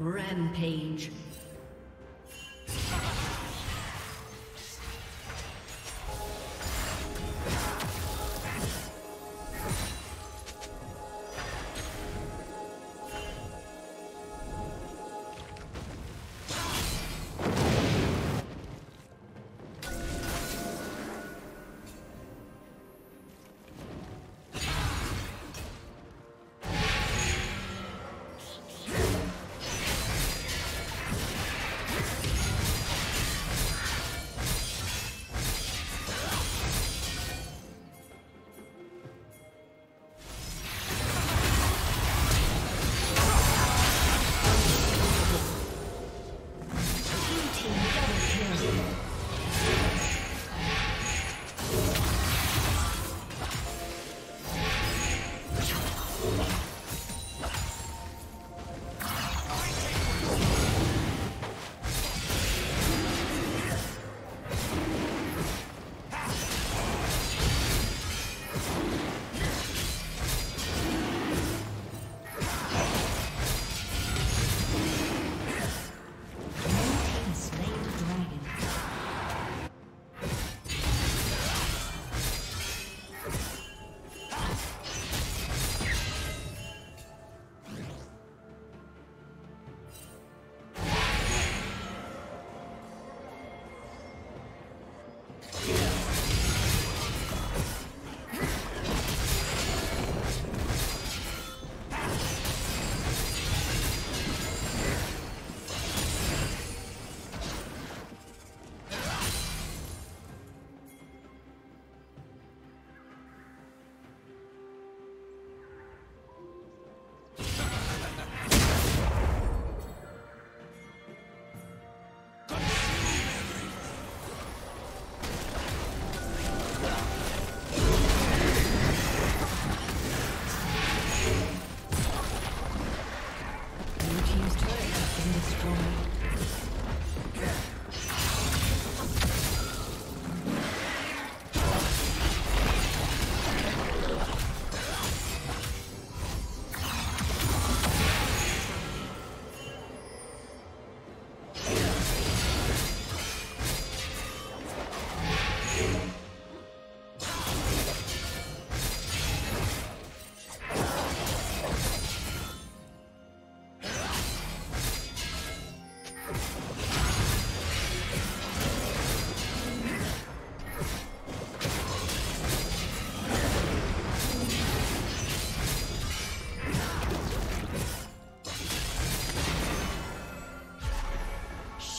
Rampage.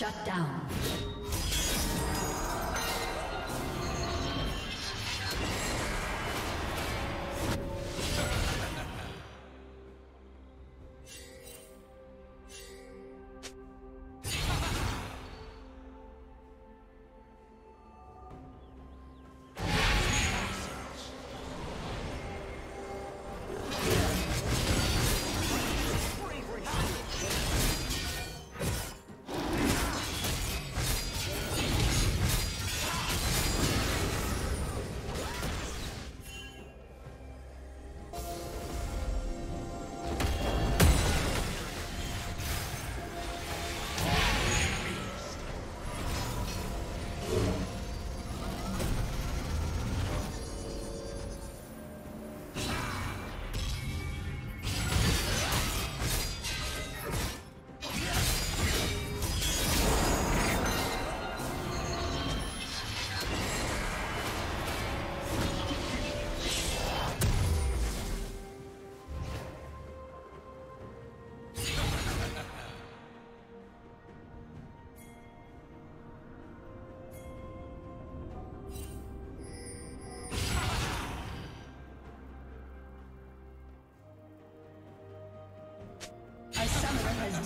Shut down.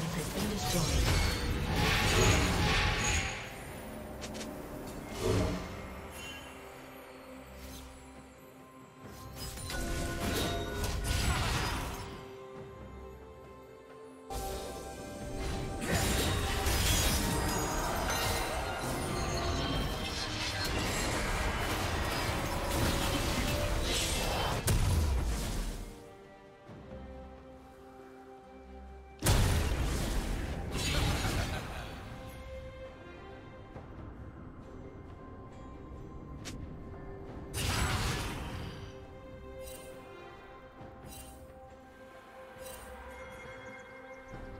Has been destroyed.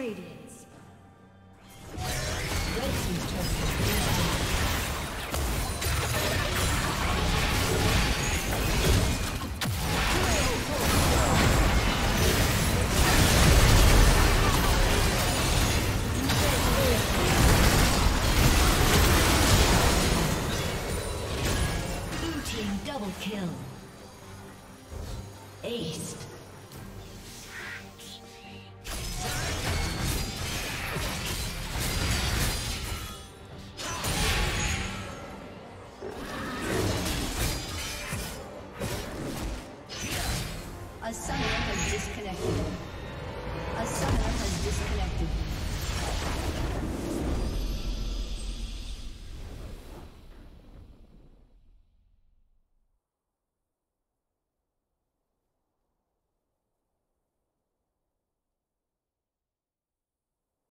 Disconnected.